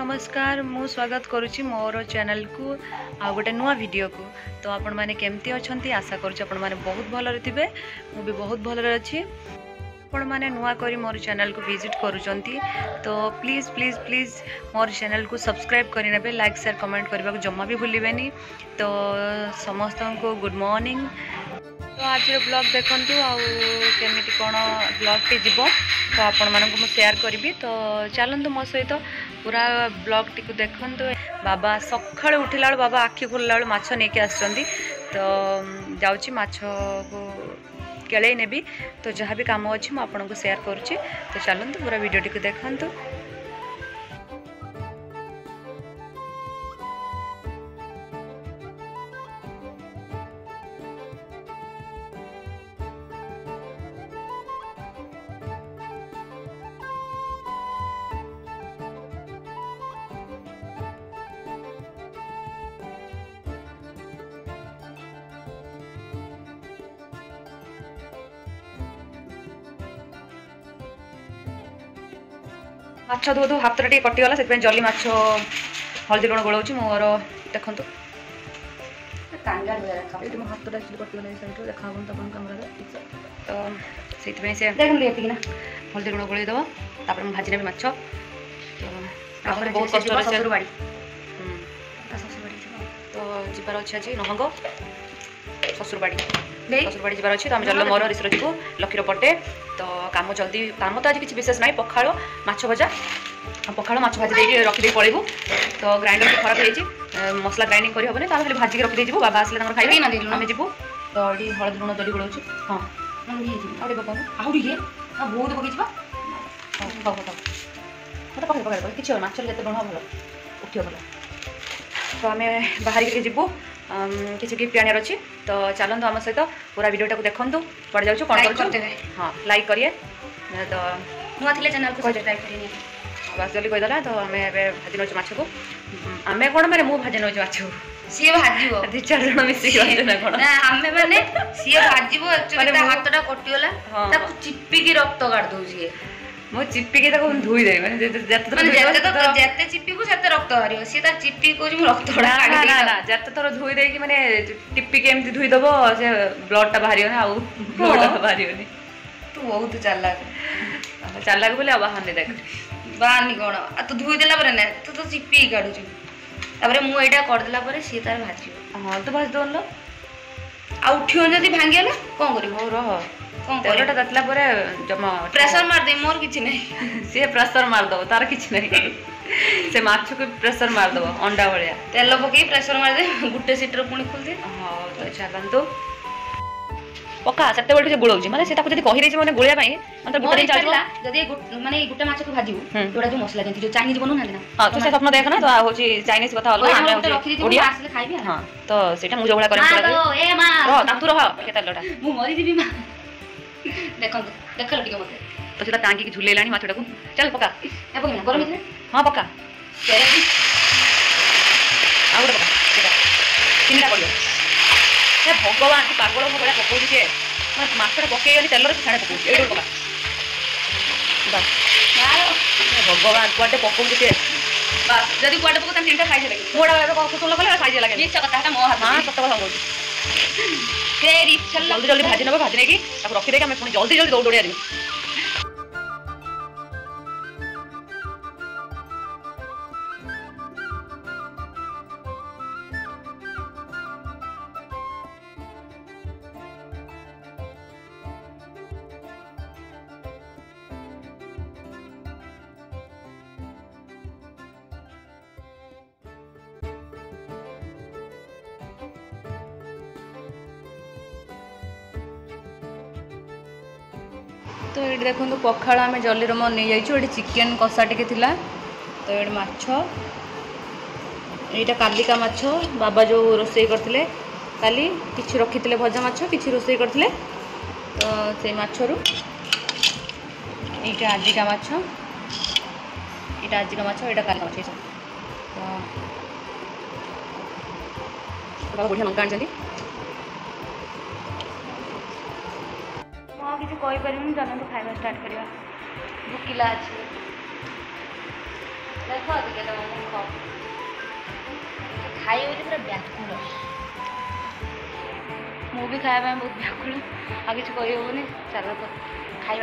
নমস্কার মু স্বাগত করুছি মোর চ্যানেলকু আউ গোটে নূয়া ভিডিওকু তো আপন মানে কেমতি অছন্তি আশা করছি আপন মানে বহুত ভালরে থিবে মু বি বহুত ভালরে আছি আপন মানে নূয়া করি মোর চ্যানেলকু ভিজিট করুচন্তি তো প্লিজ প্লিজ প্লিজ মোর চ্যানেলকু সাবস্ক্রাইব করি নেবে লাইক শেয়ার কমেন্ট করিবাকু জম্মা বি ভুলিবেনি তো সমস্তଙ୍କୁ গুড মর্নিং তো আজর ব্লগ দেখন্তু আউ কেমিতি কোন ব্লগটি যিব তো আপন মানଙ୍କୁ মু শেয়ার করিবি তো চালন্তু মো সহিত ପୁରା ବ୍ଲଗ୍ଟିକୁ ଦେଖନ୍ତୁ ବାବା ସକାଳୁ ଉଠିଲା ବେଳୁ ବାବା ଆଖି ଖୋଲିଲା ବେଳୁ ମାଛ ନେଇକି ଆସିଛନ୍ତି ତ ଯାଉଛି ମାଛକୁ କେଳେଇ ନେବି ତ ଯାହା ବି କାମ ଅଛି ମୁଁ ଆପଣଙ୍କୁ ସେୟାର କରୁଛି ତ ଚାଲନ୍ତୁ ପୁରା ଭିଡ଼ିଓଟିକୁ ଦେଖନ୍ତୁ ମାଛ ଧୋଉ ଧୋଉ ହାତଟା ଟିକେ କଟିଗଲା ସେଥିପାଇଁ ଜଲି ମାଛ ହଳଦୀ ଲୁଣ ଗୋଳାଉଛି ମୋର ଦେଖନ୍ତୁ ଏଇଠି ମୋ ହାତଟା ଆକ୍ଚୁଆଲି କଟିଗଲା ଏଇ ସାଇଡ଼୍ରୁ ଦେଖା ହେବନି ତ ଆପଣଙ୍କ କ୍ୟାମେରାରେ ତ ସେଇଥିପାଇଁ ସେ ଦେଖନ୍ତୁ ଏତିକିନା ହଳଦୀ ଲୁଣ ଗୋଳେଇ ଦେବ ତାପରେ ମୁଁ ଭାଜି ନେବି ମାଛ ବହୁତ କଷ୍ଟରେ ଶ୍ୱଶୁରବାଡ଼ି ଶ୍ୱଶୁରବାଡ଼ି ତ ଯିବାର ଅଛି ଆଜି ନହଙ୍ଗ ଶ୍ୱଶୁରବାଡ଼ି শ্বশুর বাড়ি যাবার ଅଛି ତ ଆମେ ଜଲ ମୋର ରିସର ଯିବୁ ଲକ୍ଷୀର ପଟେ ତ କାମ ଜଲ୍ଦି କାମ ତ ଆଜି କିଛି ବିଶେଷ ନାହିଁ ପଖାଳ ମାଛ ଭଜା ପଖାଳ ମାଛ ଭାଜି ଦେଇକି ରଖିଦେଇ ପଳେଇବୁ ତ ଗ୍ରାଇଣ୍ଡର ଖରାପ ହେଇଯାଇଛି ମସଲା ଗ୍ରାଇଣ୍ଡିଂ କରିହେବନି ତ ଆମେ ଖାଲି ଭାଜିକି ରଖିଦେଇଯିବୁ ବାବା ଆସିଲେ ତାଙ୍କର ଖାଇବେ ଆମେ ଯିବୁ ତ ଏଠି ହଳଦୀ ଲୁଣ ଦରି ଗୋଳଉଛି ହଁ ଆହୁରି ଟିକେ ପକାଉ ଆଉ ଟିକେ ଆଉ ବହୁତ ପକେଇଯିବା ହଉ ହଉ ମୋତେ ପକାଇ ପକାଇ କିଛି ହେବ ମାଛ ଯେତେ ଲୁଣ ଭଲ ଉଠିବ ଭଲ ତ ଆମେ ବାହାରିକି ଯିବୁ কিছু গিফট আনার অছি তো চালু আমার সহ পুরা ভিডিওটা দেখুন কুয়াড়ে যাচ্ছ কোণ করছো হ্যাঁ লাইক করিয়ে তো নূয়া থিলে চ্যানেল সবসক্রাইব করিনি বাস জলদি কইদেলা তো আমি এবে ভাজি নেউছ মাছকু আমি কোণ মানে মু ভাজি নেউছ মাছকু সি ভাজিব ଦି ଚାରି ଜଣ ମିଶିକି ଭାଜୁ ନା କ'ଣ ନା ଆମେ ମାନେ ସିଏ ଭାଜିବ ଆକ୍ଚୁଆଲି ତା ହାତଟା କଟିଗଲା ତାକୁ ଚିପିକି ରକ୍ତ କାଢି ଦଉଛି ମୁଁ ଚିପିକି ତାକୁ ଧୋଇ ଦେବି ମାନେ ଯେତେ ଚିପିବୁ ସେତେ ରକ୍ତ ବାହାରିବ ସିଏ ତାର ଚିପିକି କହୁଛି ମୁଁ ରକ୍ତ ଯେତେ ଥର ଧୋଇ ଦେଇକି ମାନେ ଟିପିକି ଏମିତି ଧୋଇଦବ ସେ ବ୍ଲଡ୍ଟା ବାହାରିବନି ଆଉ ବ୍ଲଡ୍ଟା ବାହାରିବନି ତୁ ବହୁତ ଚାଲାକ ଚାଲାକ ବୋଲି ଆଉ ବାହାରନି ଦେଖ ବାହାରନି କ'ଣ ଆଉ ତୁ ଧୋଇଦେଲା ପରେ ନା ତୁ ତ ଚିପିକି କାଢୁଛୁ ତାପରେ ମୁଁ ଏଇଟା କରିଦେଲା ପରେ ସିଏ ତାର ଭାଜିବ ହଁ ତୁ ଭାଜି ଦେଉନୁ ଆଉ ଉଠିବନି ଯଦି ଭାଙ୍ଗିଗଲା କ'ଣ କରିବୁ ହଉ ରହ তেলটা তাতিলা পরে জমা প্রেসর মারিদেবি মোর কিছু নাই সি প্রেসর মারিদেব তার কিছু নাই সে মাছকে প্রেসর মারিদেব অন্ডা ভাড়া তেল পকাই প্রেসর মারিদে গোটে সিটরে পুঁ খুলদি হ্যাঁ চালু পকা সেতবেলে সে গোলাউছি মানে সে তাকে যদি কহিদেছে মানে গোলিয়া পাই মানে গোটে চালু যদি মানে গোটে মাছকে ভাজিবু তোরা যে মশলা দিছি যে চাইনিজ বনু না না হ্যাঁ তো সে স্বপ্ন দেখ না তো হচ্ছে চাইনিজ কথা অলগা আমি হচ্ছে ওড়িয়া আসলে খাইবি হ্যাঁ তো সেটা মুজো ভলা করে চলে এ মা রহ তাতু রহ কেতালটা মু মরি দিবি মা ଦେଖନ୍ତୁ ଦେଖାଇଲ ଟିକେ ମୋତେ ତ ସେଟା ଟାଙ୍ଗିକି ଝୁଲେଇଲାଣି ମାଛଟାକୁ ଚାଲ ପକା ଏ ପକେଇନା ଗରମ ହଁ ପକା ଆଉ ଗୋଟେ ପକା ସେଟା ତିନିଟା କରିବ ହେ ଭଗବାନ ସେ ପାଗଳ ଭଗଡ଼ା ପକଉଛି ଯେ ମାଛଟା ପକେଇଗଲି ତେଲରେ ଛାଡ଼େ ପକଉଛି ଏଇଠି ପକା ବାସ୍ ভগবান কুয়াটে পকଉଛି ସେ ବାସ୍ ଯଦି କୁଆଡ଼େ ପକାଉ ତାହେଲେ ତିନିଟା ଖାଇସାରିଲା କି ମୋଟା କଲେ ଖାଇସାରିଲା କି ମିଛ କଥା ମୋ ହାତ ସତ କଥା କହୁଛି ଜଲ୍ଦି ଜଲ୍ଦି ଭାଜି ନେବ ଭାଜି ନେଇକି ତାକୁ ରଖିଦେଇକି ଆମେ ପୁଣି ଜଲ୍ଦି ଜଲ୍ଦି ଦୌଡ଼ି ଦୌଡ଼ି ଆସିବୁ তো ଏଠି ଦେଖନ୍ତୁ ପଖାଳ ଆମେ ଜଲ୍ଦିରେ ମୋର ନେଇଯାଇଛୁ ଏଠି ଚିକେନ୍ କଷା ଟିକେ ଥିଲା ତ ଏଠି ମାଛ ଏଇଟା କାଲିକା ମାଛ ବାବା ଯେଉଁ ରୋଷେଇ କରିଥିଲେ କାଲି କିଛି ରଖିଥିଲେ ଭଜା ମାଛ କିଛି ରୋଷେଇ କରିଥିଲେ ତ ସେଇ ମାଛରୁ এইটা আজিকা মাছ এটা আজিকা মাছ এটা কালকা মাছ এইসব তো বাবা বড়িয়া লঙ্কা আনছেন कौन किसी कोई परिणाम जाने तो खाया स्टार्ट करिया भूकिला आज ही देखो आज क्या तो मम्मी को खाई हुई तो मेरा ब्याकुल मूवी खाया मैं बहुत ब्याकुल आगे चुकाई होगी नहीं चलो तो खाई